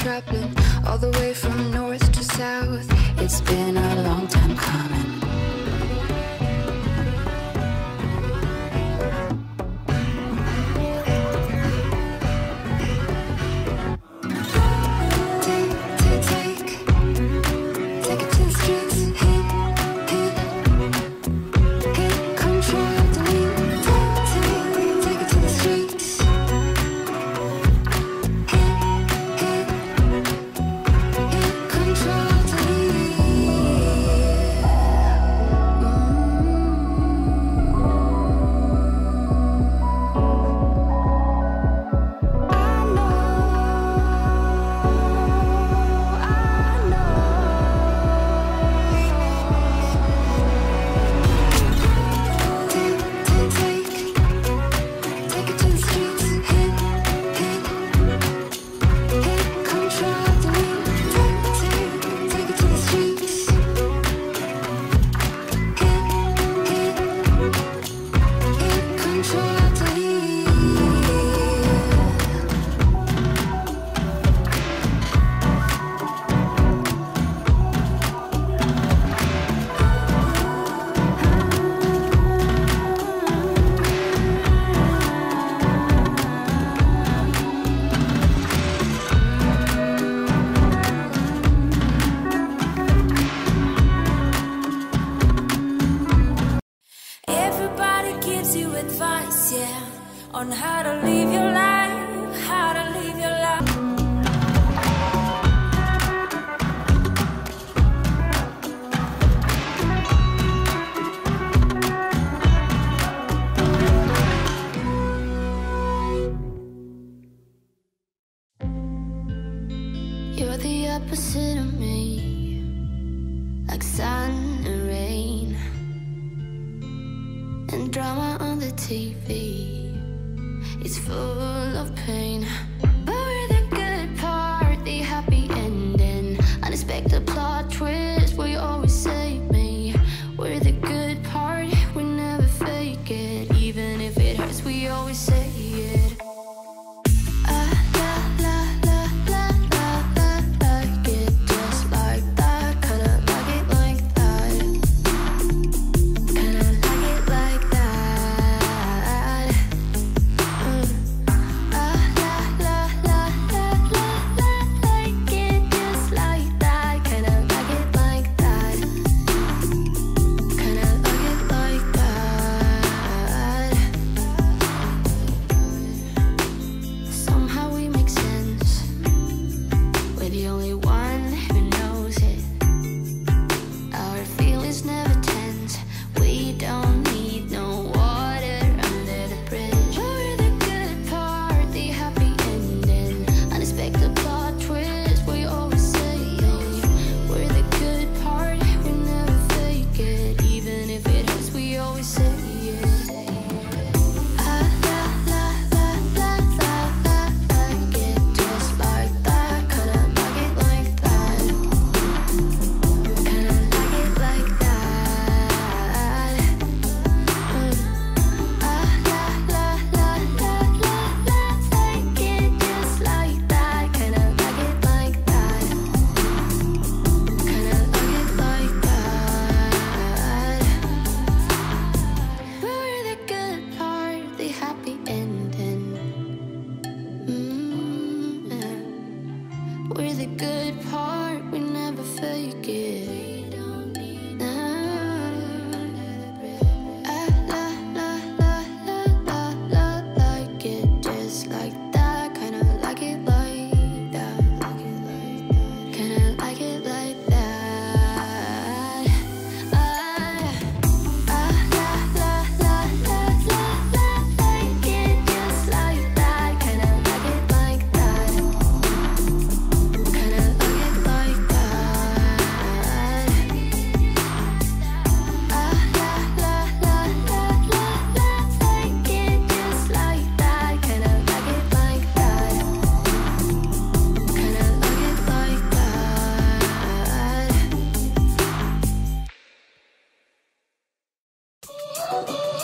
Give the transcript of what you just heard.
traveling all the way from north to south. It's been a long time coming. Advice, yeah, on how to live your life, how to live your life. You're the opposite of me, TV. It's full of pain. Oh,